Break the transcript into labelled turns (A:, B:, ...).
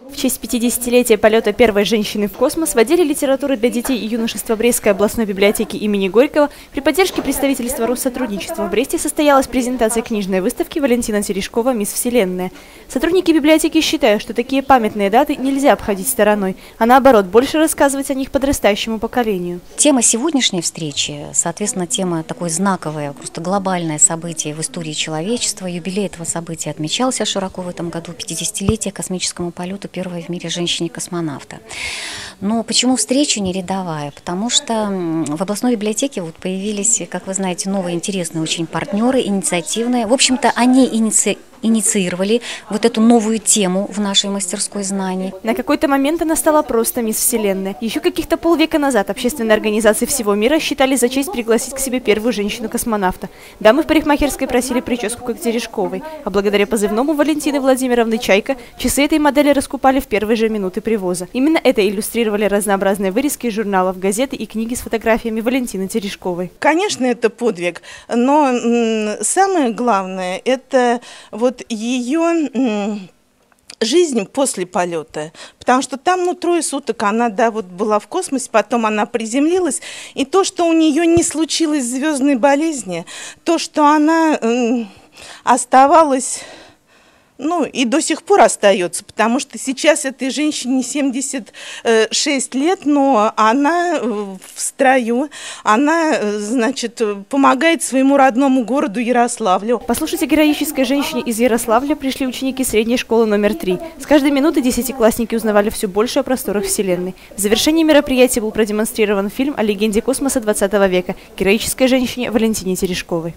A: В честь 50-летия полета первой женщины в космос в отделе литературы для детей и юношества Брестской областной библиотеки имени Горького при поддержке представительства Россотрудничества в Бресте состоялась презентация книжной выставки Валентина Терешкова «Мисс Вселенная». Сотрудники библиотеки считают, что такие памятные даты нельзя обходить стороной, а наоборот, больше рассказывать о них подрастающему поколению.
B: Тема сегодняшней встречи, соответственно, тема такое знаковое, просто глобальное событие в истории человечества. Юбилей этого события отмечался широко в этом году, 50-летие космическому полету первой в мире женщине-космонавта. Но почему встреча не рядовая? Потому что в областной библиотеке вот появились, как вы знаете, новые интересные очень партнеры, инициативные. В общем-то, они иници инициировали вот эту новую тему в нашей мастерской знаний.
A: На какой-то момент она стала просто мисс Вселенная. Еще каких-то полвека назад общественные организации всего мира считали за честь пригласить к себе первую женщину-космонавта. Дамы в парикмахерской просили прическу как Терешковой, а благодаря позывному Валентины Владимировны Чайка часы этой модели раскупали в первые же минуты привоза. Именно это иллюстрировали разнообразные вырезки из журналов, газеты и книги с фотографиями Валентины Терешковой.
C: Конечно, это подвиг, но самое главное – это вот вот ее жизнь после полета, потому что там, ну, трое суток она, да, вот была в космосе, потом она приземлилась, и то, что у нее не случилось звездной болезни, то, что она оставалась ну, и до сих пор остается, потому что сейчас этой женщине 76 лет, но она э, в строю, она, э, значит, помогает своему родному городу Ярославлю.
A: Послушайте героической женщине из Ярославля пришли ученики средней школы номер три. С каждой минуты десятиклассники узнавали все больше о просторах Вселенной. В завершении мероприятия был продемонстрирован фильм о легенде космоса 20 века героической женщине Валентине Терешковой.